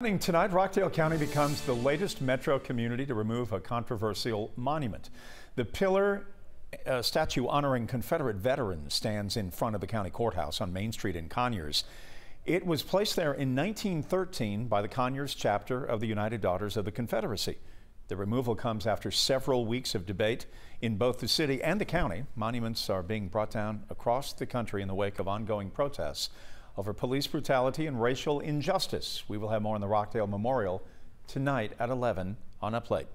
Tonight, Rockdale County becomes the latest metro community to remove a controversial monument. The pillar uh, statue honoring Confederate veterans stands in front of the county courthouse on Main Street in Conyers. It was placed there in 1913 by the Conyers chapter of the United Daughters of the Confederacy. The removal comes after several weeks of debate in both the city and the county. Monuments are being brought down across the country in the wake of ongoing protests over police brutality and racial injustice. We will have more on the Rockdale Memorial tonight at 11 on Up Late.